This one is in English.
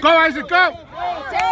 Go, Isaac, go!